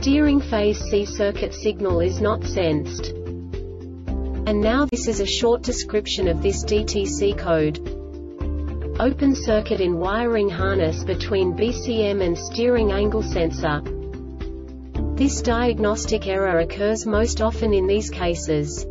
steering phase C circuit signal is not sensed. And now this is a short description of this DTC code. Open circuit in wiring harness between BCM and steering angle sensor. This diagnostic error occurs most often in these cases.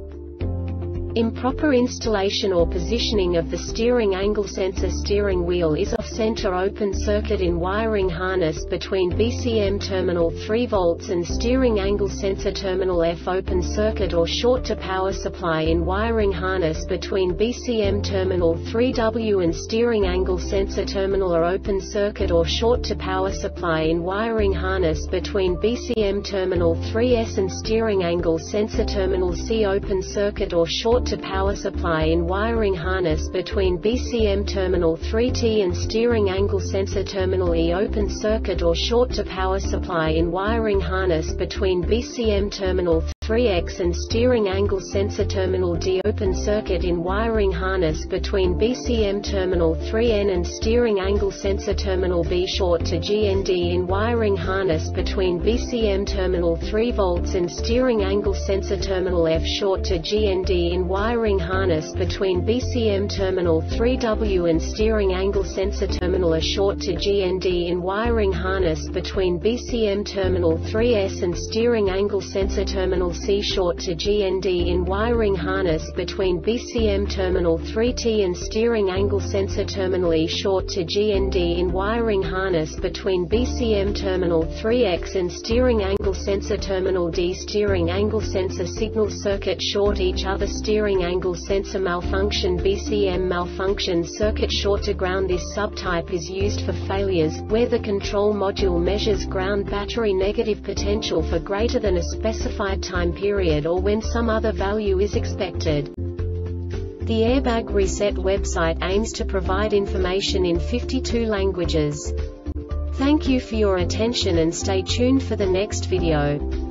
Improper installation or positioning of the steering angle sensor steering wheel is off-center open circuit in wiring harness between BCM terminal 3 volts and steering angle sensor terminal F open circuit or short to power supply in wiring harness between BCM terminal 3W and steering angle sensor terminal or open circuit or short to power supply in wiring harness between BCM terminal 3S and steering angle sensor terminal C open circuit or short to power supply in wiring harness between BCM terminal 3T and steering angle sensor terminal E open circuit or short to power supply in wiring harness between BCM terminal 3X and steering angle sensor terminal D open circuit in wiring harness between BCM terminal 3N and steering angle sensor terminal B short to GND in wiring harness between BCM terminal 3 volts and steering angle sensor terminal F short to GND in wiring harness between BCM terminal 3W and steering angle sensor terminal A short to GND in wiring harness between BCM terminal 3S and steering angle sensor terminal BC short to GND in wiring harness between BCM terminal 3T and steering angle sensor terminal E short to GND in wiring harness between BCM terminal 3X and steering angle sensor terminal D. Steering angle sensor signal circuit short each other. Steering angle sensor malfunction. BCM malfunction. Circuit short to ground. This subtype is used for failures, where the control module measures ground battery negative potential for greater than a specified time period or when some other value is expected. The Airbag Reset website aims to provide information in 52 languages. Thank you for your attention and stay tuned for the next video.